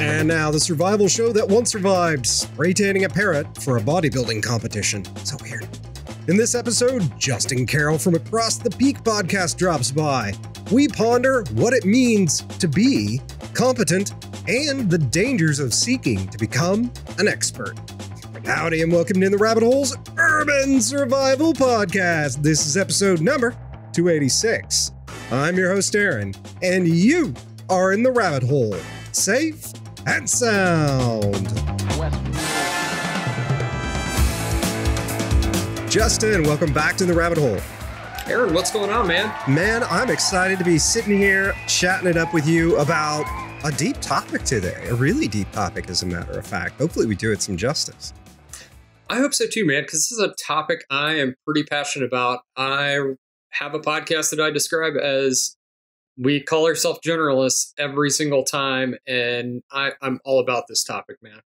And now the survival show that once survived spray tanning a parrot for a bodybuilding competition. So weird. In this episode, Justin Carroll from Across the Peak podcast drops by. We ponder what it means to be competent and the dangers of seeking to become an expert. Howdy and welcome to In the Rabbit Hole's Urban Survival Podcast. This is episode number 286. I'm your host, Aaron, and you are in the rabbit hole, safe and sound. Justin, welcome back to the rabbit hole. Aaron, what's going on, man? Man, I'm excited to be sitting here chatting it up with you about a deep topic today, a really deep topic, as a matter of fact. Hopefully, we do it some justice. I hope so too, man, because this is a topic I am pretty passionate about. I have a podcast that I describe as we call ourselves generalists every single time, and I, I'm all about this topic, man.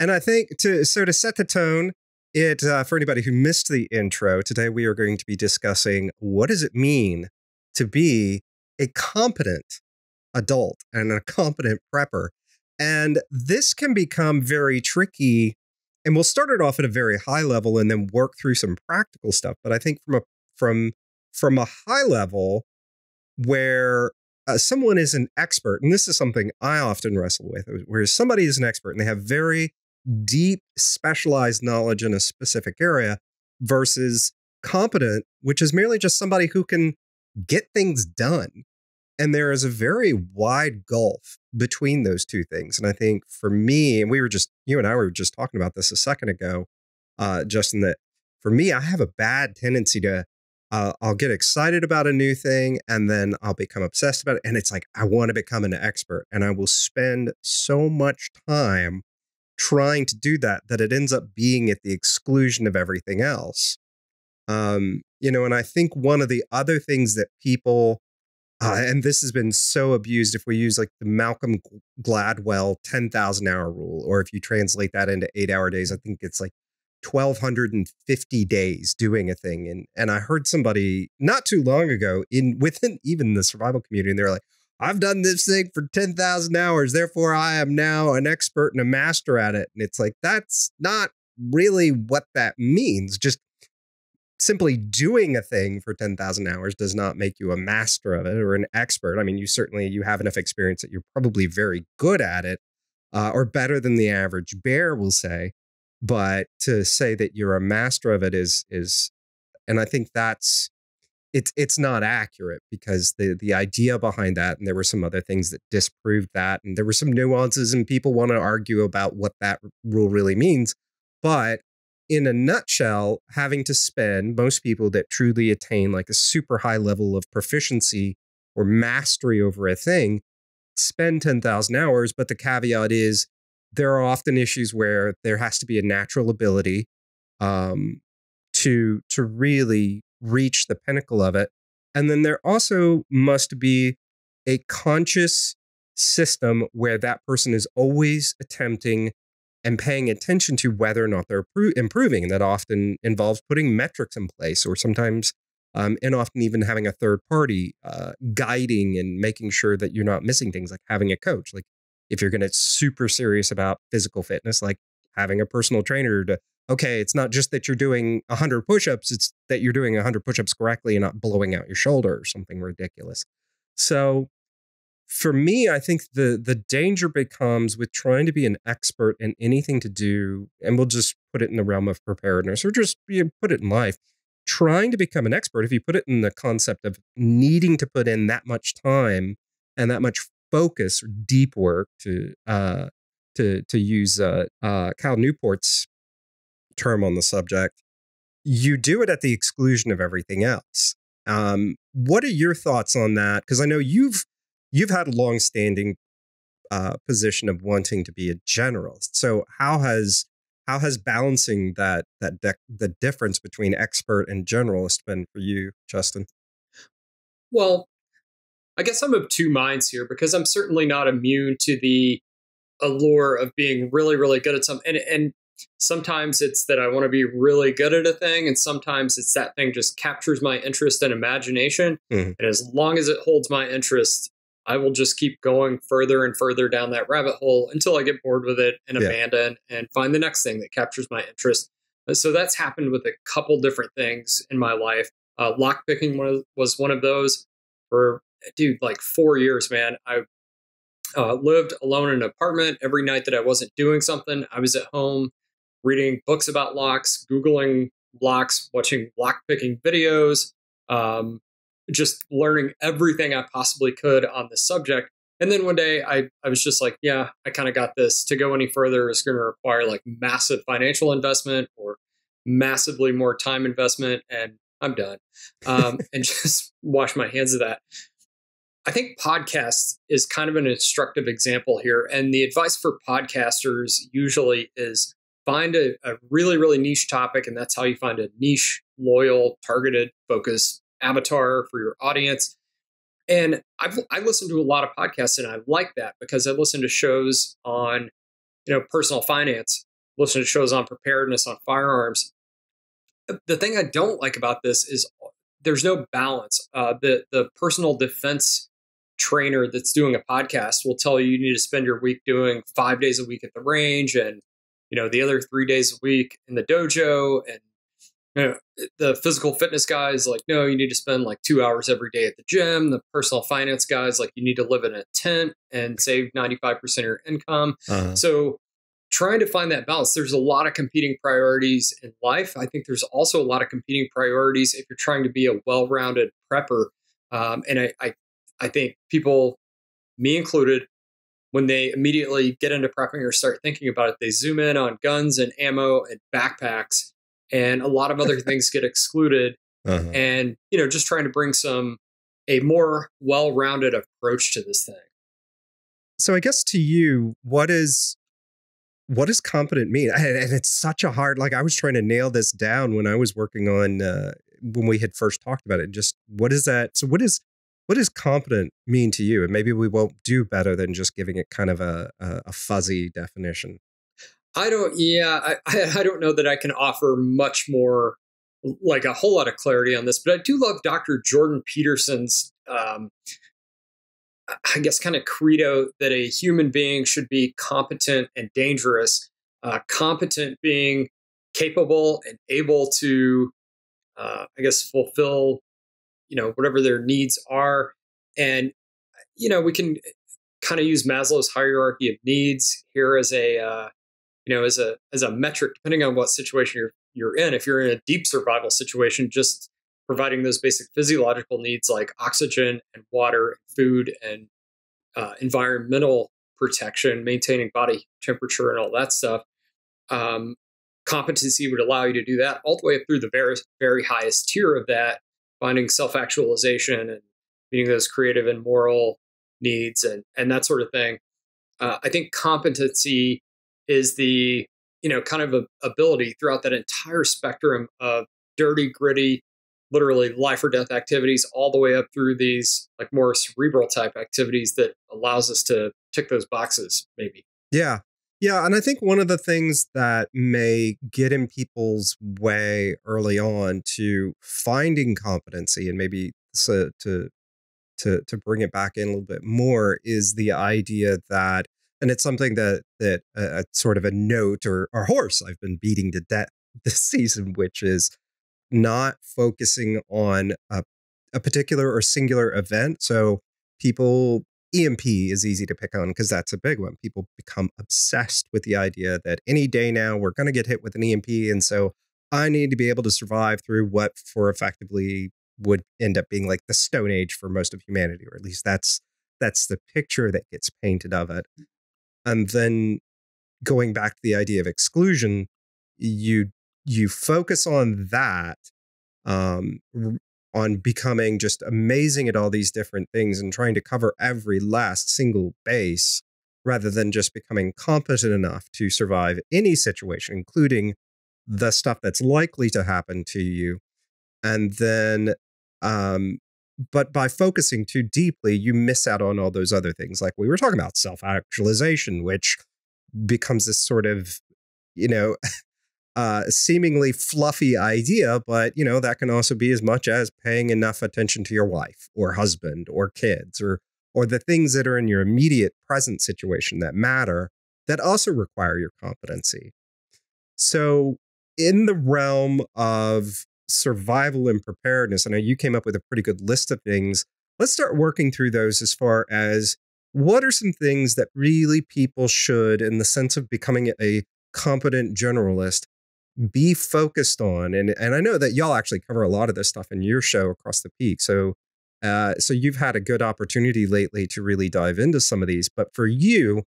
And I think to so to set the tone, it uh, for anybody who missed the intro today, we are going to be discussing what does it mean to be a competent adult and a competent prepper, and this can become very tricky. And we'll start it off at a very high level and then work through some practical stuff. But I think from a from from a high level, where uh, someone is an expert, and this is something I often wrestle with, where somebody is an expert and they have very deep, specialized knowledge in a specific area versus competent, which is merely just somebody who can get things done. And there is a very wide gulf between those two things. And I think for me, and we were just, you and I were just talking about this a second ago, uh, Justin, that for me, I have a bad tendency to uh, I'll get excited about a new thing and then I'll become obsessed about it. And it's like, I want to become an expert. And I will spend so much time trying to do that that it ends up being at the exclusion of everything else. Um, you know, and I think one of the other things that people, uh, and this has been so abused if we use like the Malcolm Gladwell 10,000 hour rule, or if you translate that into eight hour days, I think it's like 1250 days doing a thing and and I heard somebody not too long ago in within even the survival community and they're like I've done this thing for 10,000 hours therefore I am now an expert and a master at it. And it's like that's not really what that means. Just simply doing a thing for 10,000 hours does not make you a master of it or an expert. I mean you certainly you have enough experience that you're probably very good at it uh, or better than the average bear will say but to say that you're a master of it is is and i think that's it's it's not accurate because the the idea behind that and there were some other things that disproved that and there were some nuances and people want to argue about what that rule really means but in a nutshell having to spend most people that truly attain like a super high level of proficiency or mastery over a thing spend 10,000 hours but the caveat is there are often issues where there has to be a natural ability um, to to really reach the pinnacle of it, and then there also must be a conscious system where that person is always attempting and paying attention to whether or not they're improving. And that often involves putting metrics in place, or sometimes, um, and often even having a third party uh, guiding and making sure that you're not missing things, like having a coach. Like if you're going to super serious about physical fitness, like having a personal trainer to, okay, it's not just that you're doing 100 push-ups, it's that you're doing 100 push-ups correctly and not blowing out your shoulder or something ridiculous. So for me, I think the the danger becomes with trying to be an expert in anything to do, and we'll just put it in the realm of preparedness or just you put it in life. Trying to become an expert, if you put it in the concept of needing to put in that much time and that much focus or deep work to uh, to to use uh, uh, Cal Newport's term on the subject, you do it at the exclusion of everything else. Um, what are your thoughts on that? Because I know you've you've had a long-standing uh, position of wanting to be a generalist. So how has how has balancing that that the difference between expert and generalist been for you, Justin? Well, I guess I'm of two minds here because I'm certainly not immune to the allure of being really, really good at something. And, and sometimes it's that I want to be really good at a thing, and sometimes it's that thing just captures my interest and imagination. Mm-hmm. And as long as it holds my interest, I will just keep going further and further down that rabbit hole until I get bored with it and yeah. abandon and find the next thing that captures my interest. So that's happened with a couple different things in my life. Uh, lockpicking was one of those for, dude, like four years, man. I uh, lived alone in an apartment every night that I wasn't doing something. I was at home reading books about locks, Googling locks, watching lockpicking videos, um, just learning everything I possibly could on the subject. And then one day I, I was just like, yeah, I kind of got this. To go any further is going to require like massive financial investment or massively more time investment. And I'm done. Um, and just wash my hands of that. I think podcasts is kind of an instructive example here. And the advice for podcasters usually is find a, a really, really niche topic. And that's how you find a niche, loyal, targeted, focused avatar for your audience. And I've I listen to a lot of podcasts and I like that because I listen to shows on, you know, personal finance, listen to shows on preparedness on firearms. The thing I don't like about this is there's no balance. Uh, the the personal defense trainer that's doing a podcast will tell you you need to spend your week doing five days a week at the range and you know the other three days a week in the dojo and you know, the physical fitness guys like no you need to spend like two hours every day at the gym. The personal finance guys like you need to live in a tent and save 95% of your income. Uh-huh. so trying to find that balance there's a lot of competing priorities in life. I think there's also a lot of competing priorities if you're trying to be a well-rounded prepper. Um, and I, I i think people me included when they immediately get into prepping or start thinking about it they zoom in on guns and ammo and backpacks and a lot of other things get excluded. Uh-huh. And, you know, just trying to bring some, a more well rounded approach to this thing. So I guess to you, what is, what does competent mean? And it's such a hard, like I was trying to nail this down when I was working on, uh, when we had first talked about it. Just what is that? So what is, what does competent mean to you? And maybe we won't do better than just giving it kind of a, a, a fuzzy definition. I don't. Yeah, I, I don't know that I can offer much more, like a whole lot of clarity on this. But I do love Dr. Jordan Peterson's, um, I guess, kind of credo that a human being should be competent and dangerous. Uh, competent being capable and able to, uh, I guess, fulfill, you know, whatever their needs are, and you know, we can kind of use Maslow's hierarchy of needs here as a uh, you know, as a as a metric, depending on what situation you're you're in. If you're in a deep survival situation, just providing those basic physiological needs like oxygen and water, and food, and uh, environmental protection, maintaining body temperature, and all that stuff. Um, competency would allow you to do that all the way up through the very very highest tier of that, finding self actualization and meeting those creative and moral needs and and that sort of thing. Uh, I think competency is the you know kind of a, ability throughout that entire spectrum of dirty gritty literally life or death activities all the way up through these like more cerebral type activities that allows us to tick those boxes maybe yeah yeah and i think one of the things that may get in people's way early on to finding competency and maybe so to to to bring it back in a little bit more is the idea that and it's something that that uh, sort of a note or a horse I've been beating to death this season, which is not focusing on a, a particular or singular event. So people EMP is easy to pick on because that's a big one. People become obsessed with the idea that any day now we're going to get hit with an EMP, and so I need to be able to survive through what for effectively would end up being like the Stone Age for most of humanity, or at least that's that's the picture that gets painted of it and then going back to the idea of exclusion you you focus on that um, on becoming just amazing at all these different things and trying to cover every last single base rather than just becoming competent enough to survive any situation including the stuff that's likely to happen to you. And then um, but by focusing too deeply, you miss out on all those other things, like we were talking about self actualization, which becomes this sort of, you know, uh, seemingly fluffy idea, but you know that can also be as much as paying enough attention to your wife or husband or kids or or the things that are in your immediate present situation that matter that also require your competency. So, in the realm of survival and preparedness, I know you came up with a pretty good list of things. Let's start working through those as far as what are some things that really people should, in the sense of becoming a competent generalist, be focused on? And, and I know that y'all actually cover a lot of this stuff in your show across the peak. So, uh, so you've had a good opportunity lately to really dive into some of these. But for you,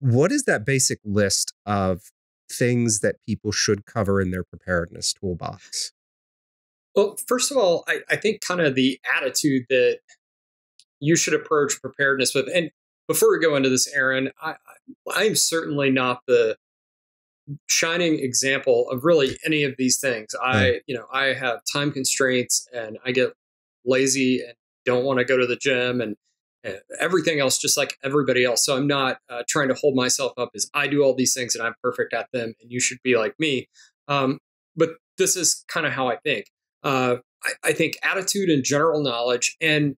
what is that basic list of things that people should cover in their preparedness toolbox? Well, first of all, I, I think kind of the attitude that you should approach preparedness with. And before we go into this, Aaron, I, I'm certainly not the shining example of really any of these things. I, you know, I have time constraints and I get lazy and don't want to go to the gym and everything else just like everybody else. So I'm not uh, trying to hold myself up as I do all these things and I'm perfect at them and you should be like me. Um, but this is kind of how I think. Uh, I, I think attitude and general knowledge and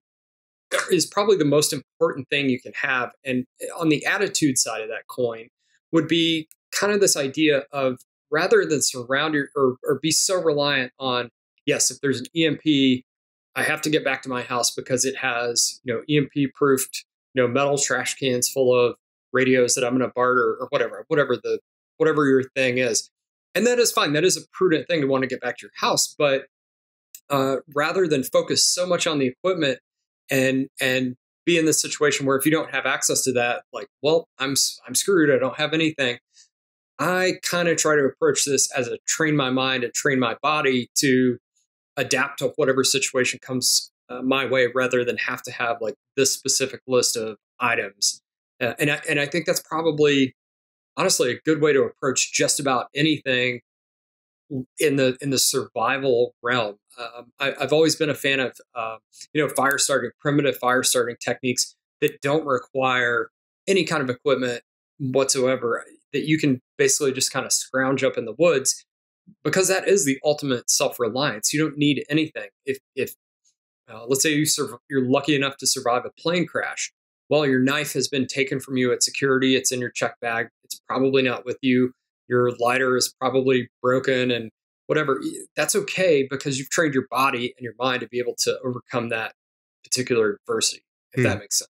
is probably the most important thing you can have. And on the attitude side of that coin would be kind of this idea of rather than surround your or, or be so reliant on yes, if there's an EMP I have to get back to my house because it has, you know, EMP proofed, you know, metal trash cans full of radios that I'm going to barter or whatever, whatever the whatever your thing is. And that is fine. That is a prudent thing to want to get back to your house, but uh, rather than focus so much on the equipment and and be in this situation where if you don't have access to that, like, well, I'm I'm screwed. I don't have anything. I kind of try to approach this as a train my mind and train my body to adapt to whatever situation comes uh, my way rather than have to have like this specific list of items. Uh, and I, and I think that's probably honestly a good way to approach just about anything in the in the survival realm. Um, I, have always been a fan of uh, you know fire starting primitive fire starting techniques that don't require any kind of equipment whatsoever. That you can basically just kind of scrounge up in the woods because that is the ultimate self-reliance. You don't need anything. If if uh, let's say you sur- you're lucky enough to survive a plane crash, well, your knife has been taken from you at security. It's in your check bag. It's probably not with you. Your lighter is probably broken and whatever. That's okay because you've trained your body and your mind to be able to overcome that particular adversity. If hmm. that makes sense.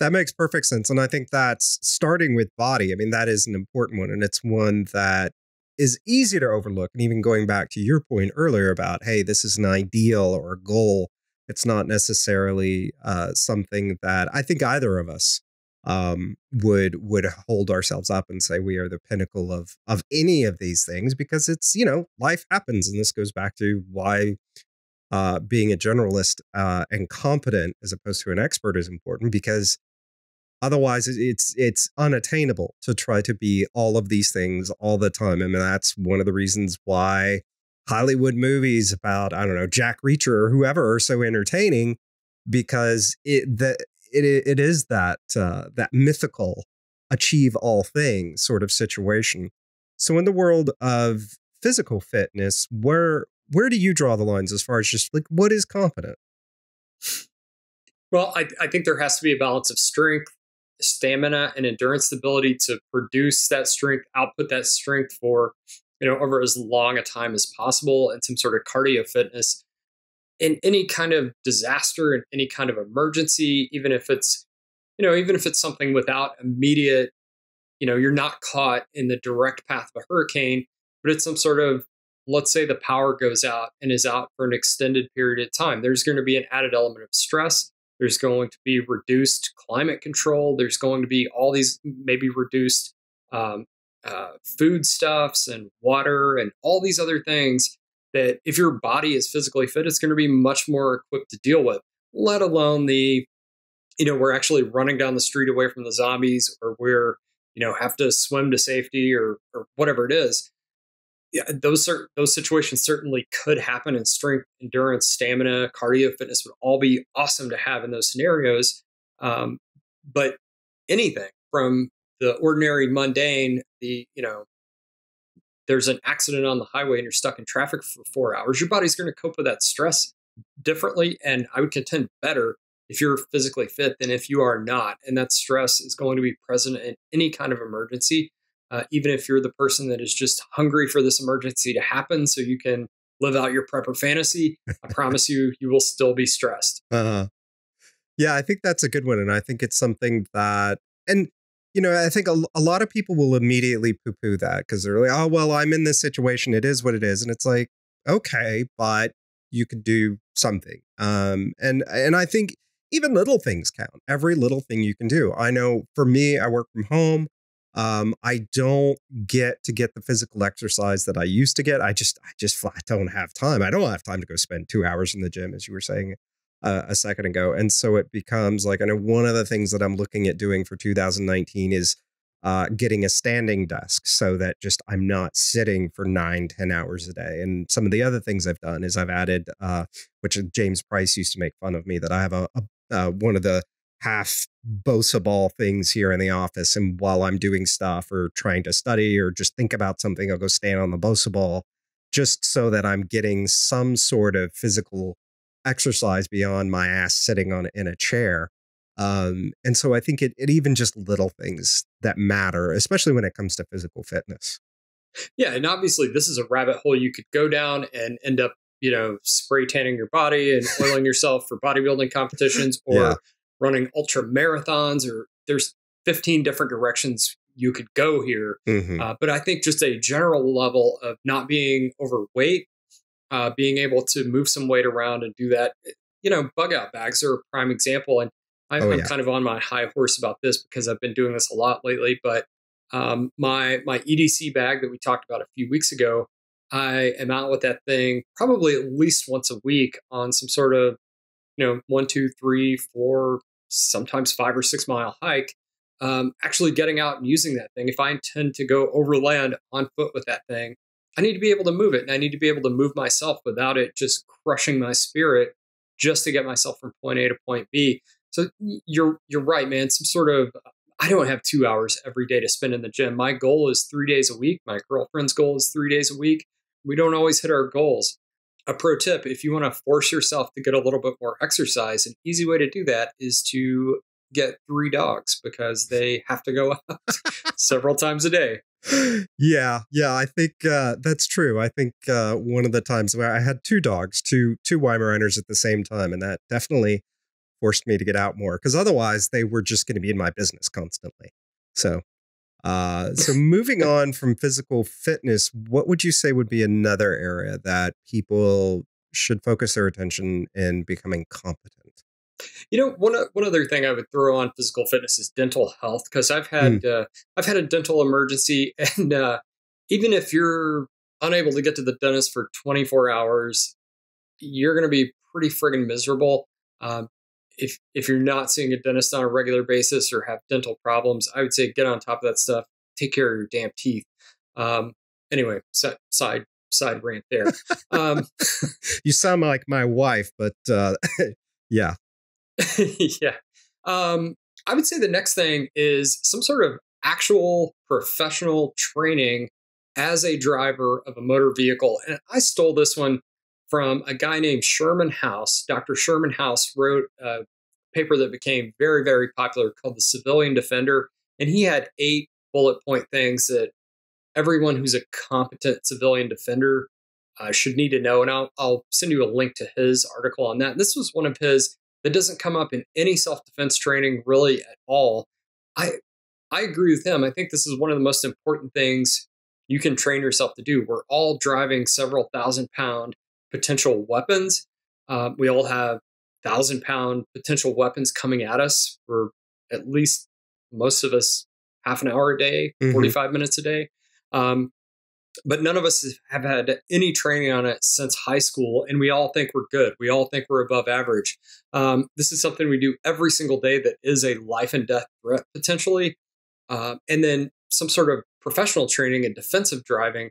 That makes perfect sense. And I think that's starting with body. I mean, that is an important one. And it's one that is easy to overlook. And even going back to your point earlier about, hey, this is an ideal or a goal. It's not necessarily uh, something that I think either of us um, would would hold ourselves up and say we are the pinnacle of of any of these things because it's you know life happens and this goes back to why uh, being a generalist uh, and competent as opposed to an expert is important because Otherwise, it's it's unattainable to try to be all of these things all the time. I mean, that's one of the reasons why Hollywood movies about I don't know Jack Reacher or whoever are so entertaining because it that it it is that uh, that mythical achieve all things sort of situation. So in the world of physical fitness, where where do you draw the lines as far as just like what is competent? Well, I, I think there has to be a balance of strength, stamina and endurance, the ability to produce that strength, output that strength for you know over as long a time as possible, and some sort of cardio fitness. In any kind of disaster, in any kind of emergency, even if it's you know even if it's something without immediate, you know, you're not caught in the direct path of a hurricane, but it's some sort of let's say the power goes out and is out for an extended period of time. There's going to be an added element of stress there's going to be reduced climate control. There's going to be all these maybe reduced um, uh, foodstuffs and water and all these other things that if your body is physically fit, it's going to be much more equipped to deal with, let alone the, you know, we're actually running down the street away from the zombies or we're, you know, have to swim to safety or, or whatever it is yeah, those those situations certainly could happen in strength, endurance, stamina, cardio, fitness would all be awesome to have in those scenarios. Um, but anything from the ordinary, mundane, the you know, there's an accident on the highway and you're stuck in traffic for four hours, your body's going to cope with that stress differently, and I would contend better if you're physically fit than if you are not. And that stress is going to be present in any kind of emergency, uh, even if you're the person that is just hungry for this emergency to happen so you can live out your prepper fantasy. I promise you, you will still be stressed. Uh-huh. Yeah, I think that's a good one. And I think it's something that, and, you know, I think a, a lot of people will immediately poo poo that because they're like, oh, well, I'm in this situation. It is what it is. And it's like, okay, but you could do something. Um, and, and I think even little things count. Every little thing you can do. I know for me, I work from home. Um, I don't get to get the physical exercise that I used to get. I just, I just flat don't have time. I don't have time to go spend two hours in the gym, as you were saying uh, a second ago. And so it becomes like, I know one of the things that I'm looking at doing for 2019 is uh, getting a standing desk so that just I'm not sitting for nine, ten hours a day. And some of the other things I've done is I've added, uh, which James Price used to make fun of me, that I have a, a uh, one of the half BOSU ball things here in the office. And while I'm doing stuff or trying to study or just think about something, I'll go stand on the BOSU ball just so that I'm getting some sort of physical exercise beyond my ass sitting on in a chair. Um, and so I think it, it even just little things that matter, especially when it comes to physical fitness. Yeah, and obviously this is a rabbit hole you could go down and end up you know, spray tanning your body and oiling yourself for bodybuilding competitions or yeah. Running ultra marathons or there's 15 different directions you could go here. Mm-hmm. Uh, but I think just a general level of not being overweight, uh, being able to move some weight around and do that, you know, bug out bags are a prime example. And I'm, oh, yeah. I'm kind of on my high horse about this because I've been doing this a lot lately. But um, my my EDC bag that we talked about a few weeks ago I am out with that thing probably at least once a week on some sort of, you know, one, two, three, four, sometimes five or six mile hike. Um, actually getting out and using that thing. If I intend to go overland on foot with that thing, I need to be able to move it and I need to be able to move myself without it just crushing my spirit just to get myself from point A to point B. So you're you're right, man. Some sort of I don't have two hours every day to spend in the gym. My goal is three days a week. My girlfriend's goal is three days a week we don't always hit our goals. A pro tip if you want to force yourself to get a little bit more exercise, an easy way to do that is to get three dogs because they have to go out several times a day. Yeah, yeah, I think uh, that's true. I think uh, one of the times where I had two dogs, two two Weimaraners at the same time, and that definitely forced me to get out more because otherwise they were just going to be in my business constantly. So uh, so moving on from physical fitness, what would you say would be another area that people should focus their attention in becoming competent? You know, one one other thing I would throw on physical fitness is dental health because I've had mm. uh, I've had a dental emergency, and uh, even if you're unable to get to the dentist for 24 hours, you're going to be pretty friggin' miserable. Um, if if you're not seeing a dentist on a regular basis or have dental problems, I would say get on top of that stuff. Take care of your damn teeth. Um, anyway, side side rant there. Um, you sound like my wife, but uh, yeah, yeah. Um, I would say the next thing is some sort of actual professional training as a driver of a motor vehicle. And I stole this one from a guy named Sherman House. Dr. Sherman House wrote a paper that became very, very popular called The Civilian Defender. And he had eight bullet point things that everyone who's a competent civilian defender uh, should need to know. And I'll, I'll send you a link to his article on that. And this was one of his that doesn't come up in any self defense training really at all. I I agree with him. I think this is one of the most important things you can train yourself to do. We're all driving several thousand pound potential weapons. Uh, we all have thousand pound potential weapons coming at us for at least most of us half an hour a day, mm-hmm. 45 minutes a day. Um, but none of us have had any training on it since high school, and we all think we're good. We all think we're above average. Um, this is something we do every single day that is a life and death threat potentially. Uh, and then some sort of professional training and defensive driving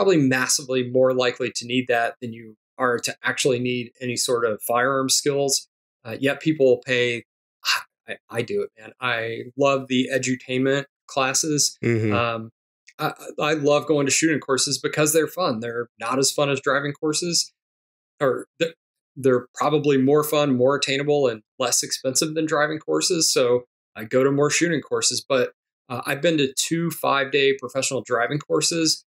probably massively more likely to need that than you are to actually need any sort of firearm skills. Uh, yet people pay. I, I, do it, man. I love the edutainment classes. Mm-hmm. Um, I, I, love going to shooting courses because they're fun. They're not as fun as driving courses, or they're probably more fun, more attainable, and less expensive than driving courses. So I go to more shooting courses. But uh, I've been to two five day professional driving courses.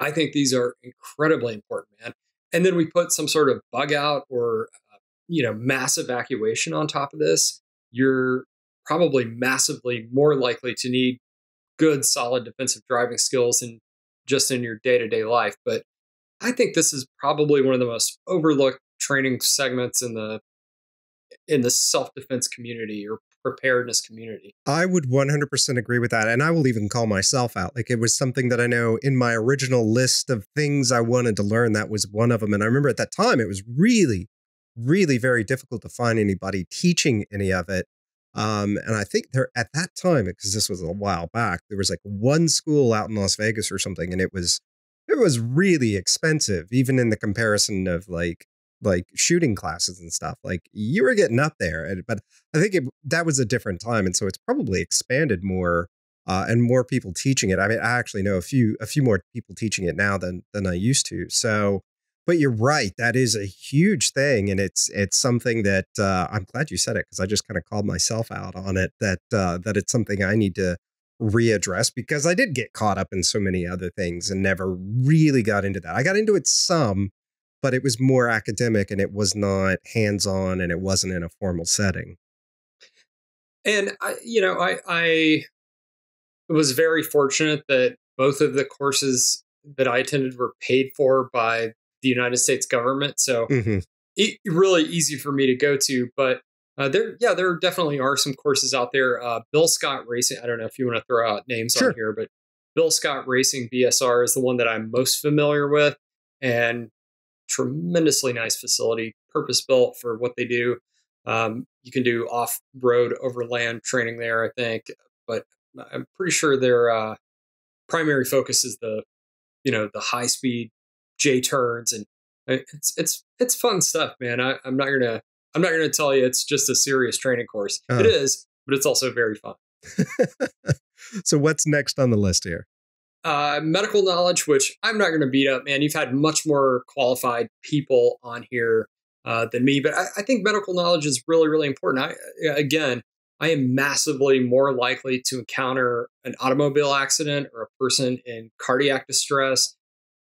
I think these are incredibly important, man. And then we put some sort of bug out or uh, you know mass evacuation on top of this. You're probably massively more likely to need good, solid defensive driving skills and just in your day to day life. But I think this is probably one of the most overlooked training segments in the in the self defense community or preparedness community. I would 100% agree with that. And I will even call myself out. Like it was something that I know in my original list of things I wanted to learn, that was one of them. And I remember at that time, it was really, really very difficult to find anybody teaching any of it. Um, and I think there at that time, because this was a while back, there was like one school out in Las Vegas or something, and it was it was really expensive, even in the comparison of like like shooting classes and stuff. Like you were getting up there, but I think it, that was a different time, and so it's probably expanded more uh, and more people teaching it. I mean, I actually know a few a few more people teaching it now than than I used to. So, but you're right, that is a huge thing, and it's it's something that uh, I'm glad you said it because I just kind of called myself out on it that uh, that it's something I need to readdress because I did get caught up in so many other things and never really got into that. I got into it some, but it was more academic and it was not hands on and it wasn't in a formal setting. And I, you know, I, I was very fortunate that both of the courses that I attended were paid for by the United States government. So mm-hmm. it, really easy for me to go to. But uh, there, yeah, there definitely are some courses out there. Uh, Bill Scott Racing. I don't know if you want to throw out names sure. on here, but Bill Scott Racing BSR is the one that I'm most familiar with, and tremendously nice facility, purpose built for what they do. Um, you can do off road overland training there, I think, but I'm pretty sure their uh, primary focus is the, you know, the high speed J turns, and uh, it's it's it's fun stuff, man. I, am not gonna I'm not gonna tell you it's just a serious training course. Uh. It is, but it's also very fun. so what's next on the list here? Uh, medical knowledge, which I'm not going to beat up, man. You've had much more qualified people on here uh, than me, but I, I, think medical knowledge is really, really important. I, again, I am massively more likely to encounter an automobile accident or a person in cardiac distress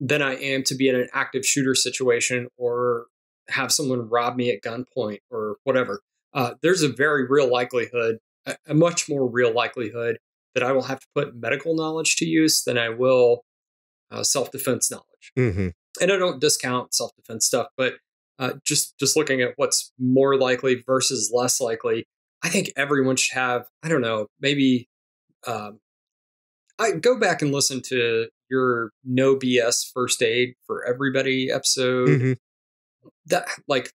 than I am to be in an active shooter situation or have someone rob me at gunpoint or whatever. Uh, there's a very real likelihood, a, a much more real likelihood that I will have to put medical knowledge to use than I will uh, self defense knowledge. Mm-hmm. And I don't discount self defense stuff, but uh, just just looking at what's more likely versus less likely, I think everyone should have. I don't know, maybe. Um, I go back and listen to your no BS first aid for everybody episode. Mm-hmm. That like,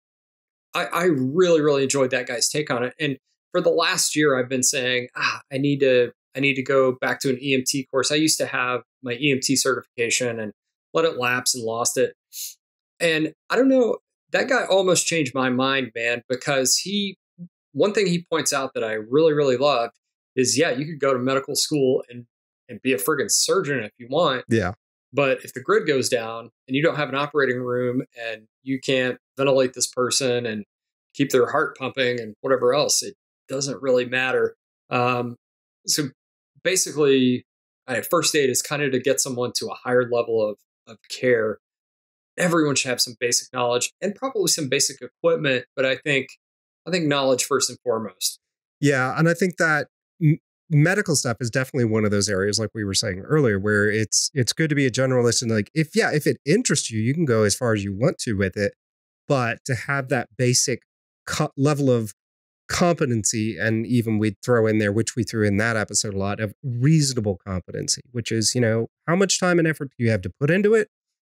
I, I really really enjoyed that guy's take on it, and for the last year, I've been saying, ah, I need to I need to go back to an EMT course. I used to have my EMT certification and let it lapse and lost it. And I don't know, that guy almost changed my mind, man, because he, one thing he points out that I really, really loved is yeah, you could go to medical school and, and be a friggin' surgeon if you want. Yeah. But if the grid goes down and you don't have an operating room and you can't ventilate this person and keep their heart pumping and whatever else, it doesn't really matter. Um, so basically, uh, first aid is kind of to get someone to a higher level of, of care. Everyone should have some basic knowledge and probably some basic equipment, but I think I think knowledge first and foremost. Yeah, and I think that m- medical stuff is definitely one of those areas, like we were saying earlier, where it's it's good to be a generalist and like if yeah, if it interests you, you can go as far as you want to with it, but to have that basic level of competency and even we'd throw in there which we threw in that episode a lot of reasonable competency which is you know how much time and effort do you have to put into it?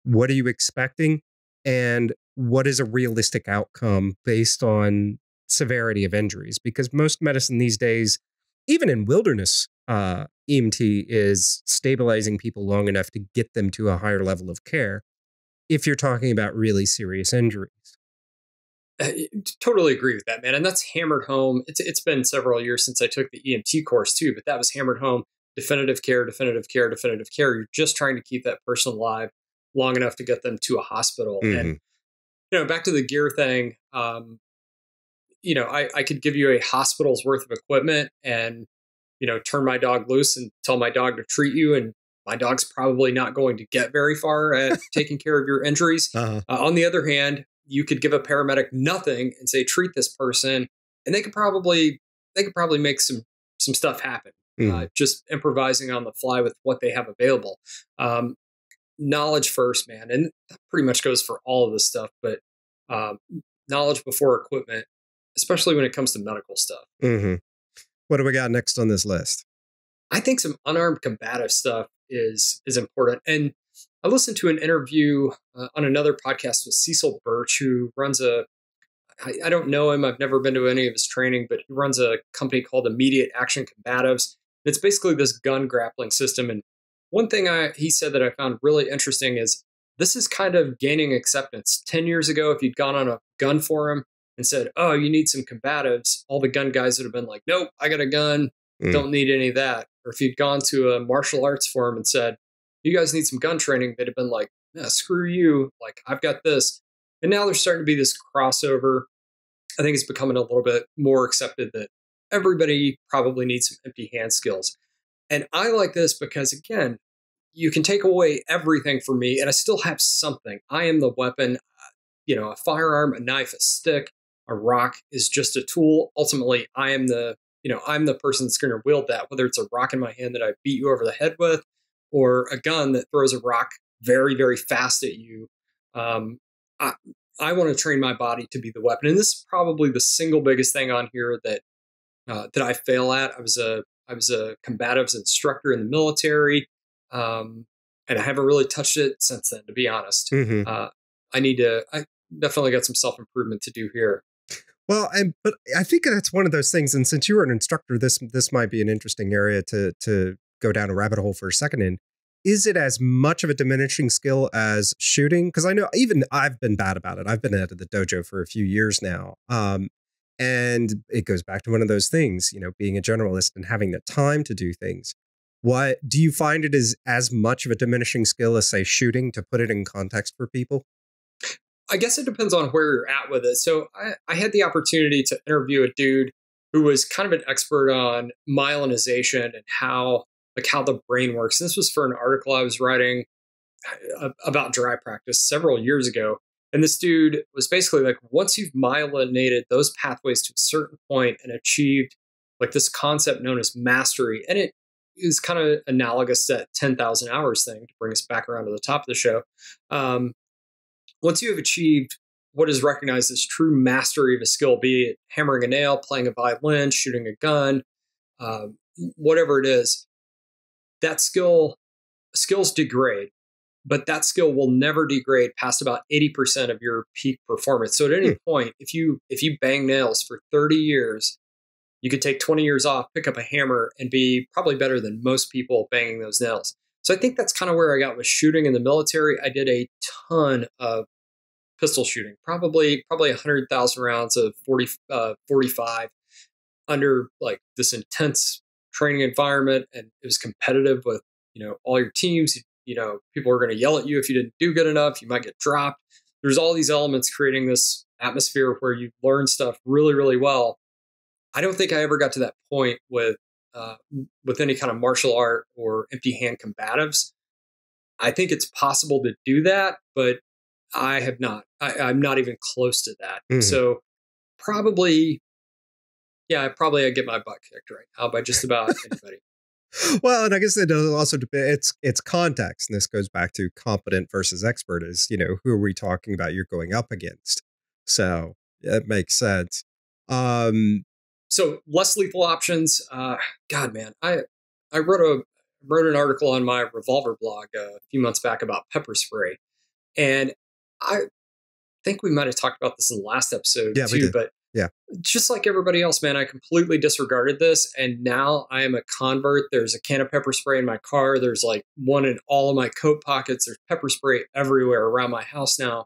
What are you expecting? And what is a realistic outcome based on severity of injuries? Because most medicine these days even in wilderness uh, emt is stabilizing people long enough to get them to a higher level of care if you're talking about really serious injuries I totally agree with that, man. And that's hammered home. It's it's been several years since I took the EMT course too, but that was hammered home. Definitive care, definitive care, definitive care. You're just trying to keep that person alive long enough to get them to a hospital. Mm-hmm. And you know, back to the gear thing. Um, you know, I, I could give you a hospital's worth of equipment and, you know, turn my dog loose and tell my dog to treat you. And my dog's probably not going to get very far at taking care of your injuries. Uh-huh. Uh, on the other hand, you could give a paramedic nothing and say, treat this person. And they could probably, they could probably make some, some stuff happen. Mm. Uh, just improvising on the fly with what they have available. Um, knowledge first, man. And that pretty much goes for all of this stuff, but um, knowledge before equipment especially when it comes to medical stuff. Mm-hmm. What do we got next on this list? I think some unarmed combative stuff is is important. And I listened to an interview uh, on another podcast with Cecil Burch, who runs a. I, I don't know him. I've never been to any of his training, but he runs a company called Immediate Action Combatives. It's basically this gun grappling system. And one thing I he said that I found really interesting is this is kind of gaining acceptance. Ten years ago, if you'd gone on a gun forum and said, "Oh, you need some combatives," all the gun guys would have been like, "Nope, I got a gun. Mm. Don't need any of that." Or if you'd gone to a martial arts forum and said, "You guys need some gun training," they'd have been like, "Yeah, screw you. Like I've got this." And now there's starting to be this crossover. I think it's becoming a little bit more accepted that everybody probably needs some empty hand skills. And I like this because again, you can take away everything from me and I still have something. I am the weapon, you know, a firearm, a knife, a stick a rock is just a tool. Ultimately, I am the you know I'm the person that's going to wield that. Whether it's a rock in my hand that I beat you over the head with, or a gun that throws a rock very very fast at you. Um, I I want to train my body to be the weapon, and this is probably the single biggest thing on here that uh, that I fail at. I was a I was a combatives instructor in the military, um, and I haven't really touched it since then. To be honest, mm-hmm. uh, I need to. I definitely got some self improvement to do here. Well, and but I think that's one of those things. And since you were an instructor, this this might be an interesting area to to go down a rabbit hole for a second in. Is it as much of a diminishing skill as shooting? Because I know even I've been bad about it. I've been at the dojo for a few years now. Um, and it goes back to one of those things, you know, being a generalist and having the time to do things. What do you find it is as much of a diminishing skill as say shooting to put it in context for people? I guess it depends on where you're at with it. So I, I had the opportunity to interview a dude who was kind of an expert on myelinization and how like how the brain works. This was for an article I was writing uh, about dry practice several years ago. And this dude was basically like, once you've myelinated those pathways to a certain point and achieved like this concept known as mastery, and it is kind of analogous to that 10,000 hours thing to bring us back around to the top of the show. Um, once you have achieved what is recognized as true mastery of a skill, be it hammering a nail, playing a violin, shooting a gun, uh, whatever it is, that skill skills degrade, but that skill will never degrade past about 80% of your peak performance. So at any hmm. point, if you if you bang nails for 30 years, you could take 20 years off, pick up a hammer, and be probably better than most people banging those nails. So I think that's kind of where I got with shooting in the military. I did a ton of pistol shooting, probably probably 100,000 rounds of 40, uh, 45 under like this intense training environment. And it was competitive with, you know, all your teams. You, know, people are going to yell at you if you didn't do good enough. You might get dropped. There's all these elements creating this atmosphere where you learn stuff really, really well. I don't think I ever got to that point with uh, with any kind of martial art or empty hand combatives. I think it's possible to do that, but I have not. I, am not even close to that. Mm-hmm. So probably, yeah, I probably I get my butt kicked right now by just about anybody. well, and I guess it also depends it's it's context, and this goes back to competent versus expert. Is you know who are we talking about? You're going up against, so it makes sense. Um, so less lethal options. Uh, God, man, I I wrote a wrote an article on my revolver blog a few months back about pepper spray, and I think we might have talked about this in the last episode yeah, too, but yeah, just like everybody else, man, I completely disregarded this. And now I am a convert. There's a can of pepper spray in my car. There's like one in all of my coat pockets. There's pepper spray everywhere around my house now.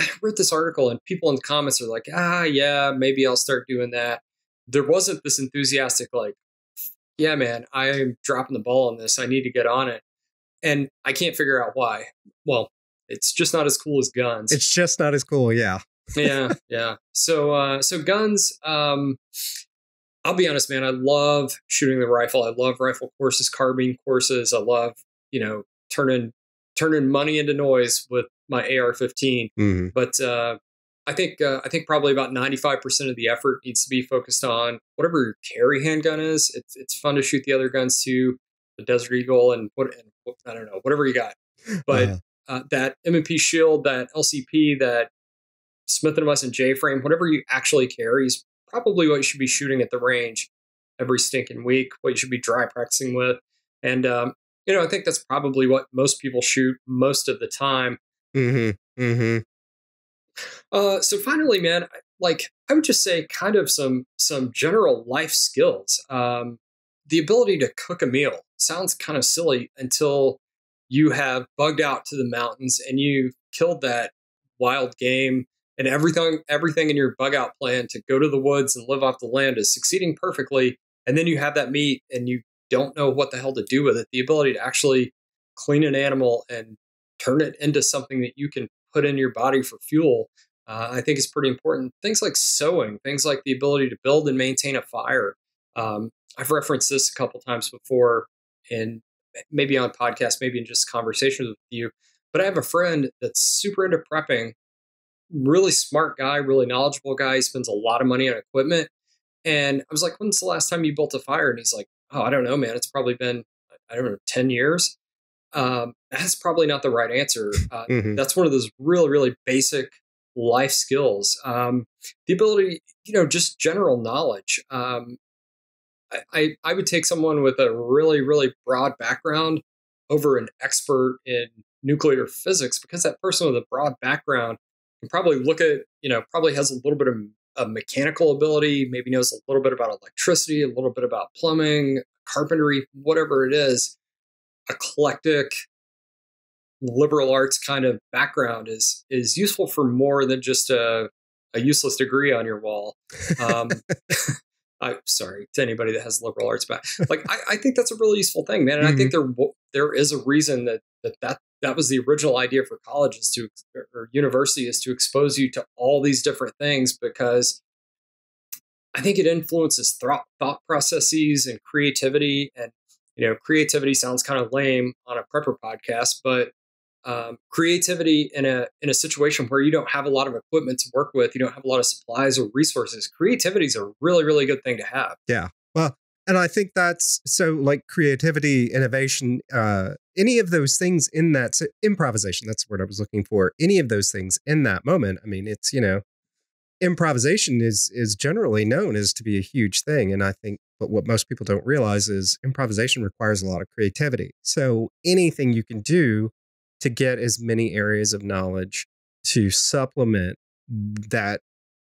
I wrote this article and people in the comments are like, ah, yeah, maybe I'll start doing that. There wasn't this enthusiastic, like, yeah, man, I'm dropping the ball on this. I need to get on it. And I can't figure out why. Well, it's just not as cool as guns. It's just not as cool. Yeah. Yeah, yeah. So, uh, so guns. Um, I'll be honest, man. I love shooting the rifle. I love rifle courses, carbine courses. I love, you know, turning turning money into noise with my AR-15. Mm-hmm. But uh, I think uh, I think probably about 95% of the effort needs to be focused on whatever your carry handgun is. It's it's fun to shoot the other guns too, the Desert Eagle and what and I don't know whatever you got. But uh-huh. uh, that M&P Shield, that LCP, that Smith and Wesson J frame, whatever you actually carry is probably what you should be shooting at the range every stinking week. What you should be dry practicing with, and um, you know I think that's probably what most people shoot most of the time. Mm-hmm. Mm-hmm. Uh, so finally, man, like I would just say, kind of some some general life skills. Um, the ability to cook a meal sounds kind of silly until you have bugged out to the mountains and you killed that wild game and everything everything in your bug out plan to go to the woods and live off the land is succeeding perfectly and then you have that meat and you don't know what the hell to do with it the ability to actually clean an animal and turn it into something that you can put in your body for fuel, uh, I think is pretty important. Things like sewing, things like the ability to build and maintain a fire. Um, I've referenced this a couple times before, and maybe on podcasts, maybe in just conversations with you. But I have a friend that's super into prepping, really smart guy, really knowledgeable guy. He spends a lot of money on equipment. And I was like, when's the last time you built a fire? And he's like, oh, I don't know, man. It's probably been, I don't know, 10 years um, that's probably not the right answer. Uh, mm-hmm. That's one of those really, really basic life skills. Um, the ability, you know, just general knowledge. Um, I, I would take someone with a really, really broad background over an expert in nuclear physics because that person with a broad background probably look at, you know, probably has a little bit of a mechanical ability, maybe knows a little bit about electricity, a little bit about plumbing, carpentry, whatever it is eclectic liberal arts kind of background is is useful for more than just a, a useless degree on your wall. Um, I'm sorry to anybody that has liberal arts back. Like I, I think that's a really useful thing, man. And mm-hmm. I think mm-hmm. there there is a reason that that that that was the original idea for colleges to or university is to expose you to all these different things because I think it influences thought thought processes and creativity and you know, creativity sounds kind of lame on a prepper podcast, but um, creativity in a in a situation where you don't have a lot of equipment to work with, you don't have a lot of supplies or resources. Creativity is a really really good thing to have. Yeah, well, and I think that's so like creativity, innovation, uh, any of those things in that so improvisation. That's word I was looking for. Any of those things in that moment. I mean, it's you know, improvisation is is generally known as to be a huge thing, and I think but what most people don't realize is improvisation requires a lot of creativity. So anything you can do to get as many areas of knowledge to supplement that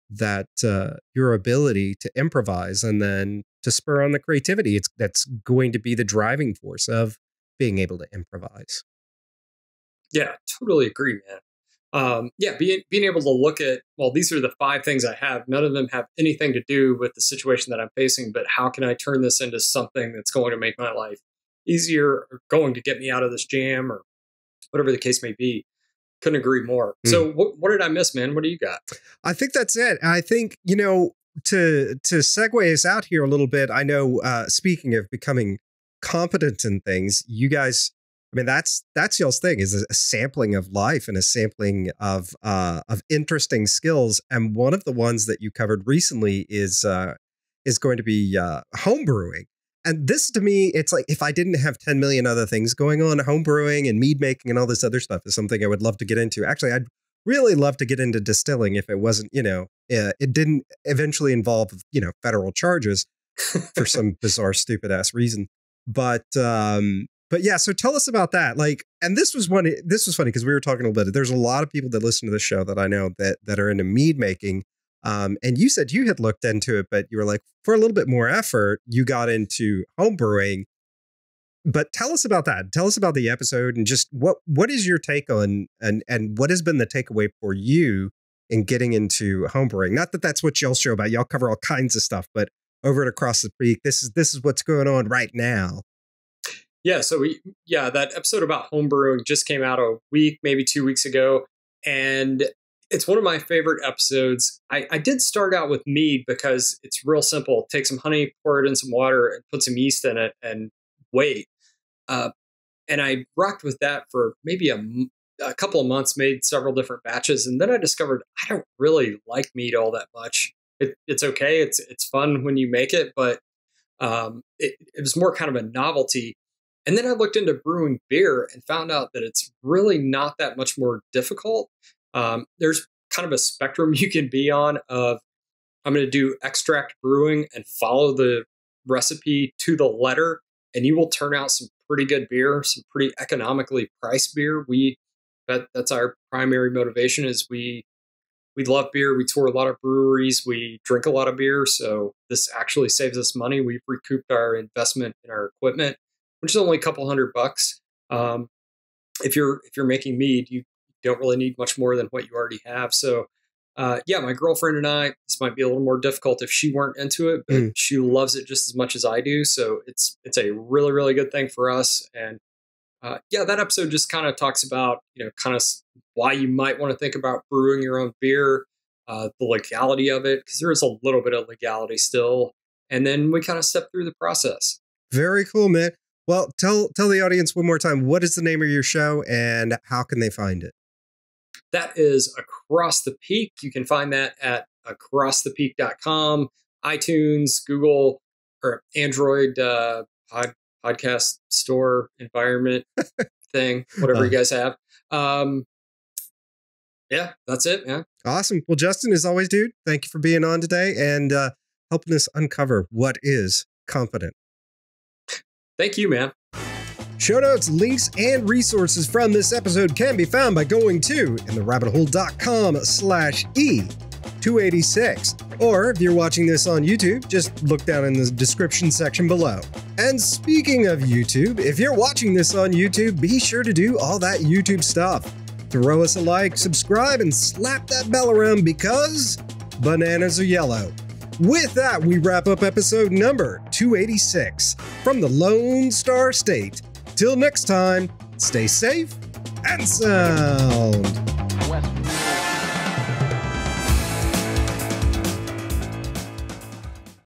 that uh, your ability to improvise and then to spur on the creativity it's that's going to be the driving force of being able to improvise yeah totally agree man um, yeah, being being able to look at well, these are the five things I have. None of them have anything to do with the situation that I'm facing, but how can I turn this into something that's going to make my life easier, or going to get me out of this jam, or whatever the case may be. Couldn't agree more. Mm. So, what, what did I miss, man? What do you got? I think that's it. I think you know to to segue us out here a little bit. I know. Uh, speaking of becoming competent in things, you guys I mean, that's that's y'all's thing is a sampling of life and a sampling of uh, of interesting skills. And one of the ones that you covered recently is uh, is going to be uh, homebrewing. And this to me, it's like if I didn't have 10 million other things going on, homebrewing and mead making and all this other stuff is something I would love to get into. Actually, I'd really love to get into distilling if it wasn't, you know, uh, it didn't eventually involve, you know, federal charges for some bizarre, stupid ass reason. But um, but yeah, so tell us about that. Like, and this was one. This was funny because we were talking a little bit. There's a lot of people that listen to the show that I know that that are into mead making. Um, and you said you had looked into it, but you were like, for a little bit more effort, you got into homebrewing. But tell us about that. Tell us about the episode and just what what is your take on and and what has been the takeaway for you in getting into homebrewing? Not that that's what y'all show about. Y'all cover all kinds of stuff, but over at Across the Peak, this is this is what's going on right now Yeah, so we yeah, that episode about homebrewing just came out a week, maybe two weeks ago. And it's one of my favorite episodes. I, I did start out with mead because it's real simple. Take some honey, pour it in some water, and put some yeast in it, and wait. Uh, and I rocked with that for maybe a, a couple of months, made several different batches, and then I discovered I don't really like mead all that much. It, it's okay, it's it's fun when you make it, but um, it, it was more kind of a novelty. And then I looked into brewing beer and found out that it's really not that much more difficult. Um, there's kind of a spectrum you can be on of I'm going to do extract brewing and follow the recipe to the letter, and you will turn out some pretty good beer, some pretty economically priced beer. We that that's our primary motivation is we we love beer. We tour a lot of breweries. We drink a lot of beer, so this actually saves us money. We've recouped our investment in our equipment, which is only a couple hundred bucks. Um, if you're if you're making mead, you don't really need much more than what you already have. So, uh, yeah, my girlfriend and I, this might be a little more difficult if she weren't into it, but mm. she loves it just as much as I do. So it's it's a really really good thing for us. And uh, yeah, that episode just kind of talks about you know kind of why you might want to think about brewing your own beer, uh, the legality of it because there is a little bit of legality still, and then we kind of step through the process. Very cool, man. Well, tell tell the audience one more time what is the name of your show and how can they find it? That is Across the Peak. You can find that at acrossthepeak.com, iTunes, Google, or Android uh, pod, podcast store environment thing, whatever you uh. guys have. Um, yeah, that's it, man. Awesome. Well, Justin, as always, dude, thank you for being on today and uh, helping us uncover what is confident. Thank you, man. Show notes, links, and resources from this episode can be found by going to intherabbithole.com slash E286. Or if you're watching this on YouTube, just look down in the description section below. And speaking of YouTube, if you're watching this on YouTube, be sure to do all that YouTube stuff. Throw us a like, subscribe, and slap that bell around because bananas are yellow. With that, we wrap up episode number 286 from the Lone Star State Till next time, stay safe and sound.